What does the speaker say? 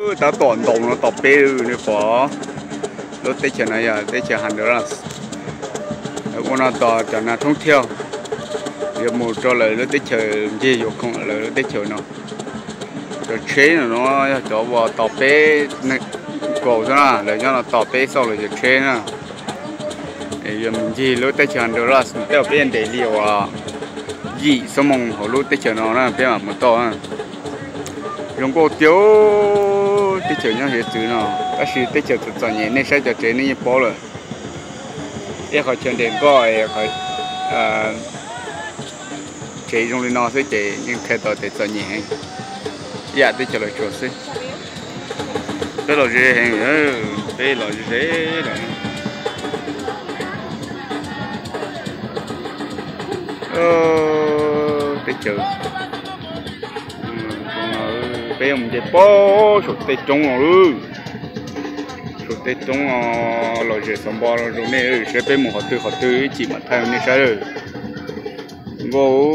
Ừ, đã toàn đồng nó tập bê ừ, nữa phở, lúc tết chờ này à tết chờ hàn nữa là con nó tỏ cho là thông theo giờ một cho lời lúc tết chờ gì dục không lời lúc tết chờ nó rồi chế nó cho vào tập bê cổ cho nó để cho nó tập bê sau rồi chế nó. Giờ mình gì lúc tết chờ được là tết bên để liều à. Gì số mong hồi lúc tết chờ nó là bên mà một to à dùng cô tiêu tết chờ nhau hết chữ. nó ta chỉ tết chờ tự chọn nhẹ nên sẽ cho chế nên bỏ rồi để họ chuẩn đến gọi họ à chế dùng lên nó sẽ chế nhưng khi đó tết chọn nhẹ dạ tết chờ lại chỗ xí cái là gì hết cái là gì thế này ờ tết chờ bé ông chơi bó sụt tết trống rồi sụt tết trống à lo chơi sắm bò rồi nè sẽ bé một họ tư họ tư chỉ mà thay nè sao rồi ngô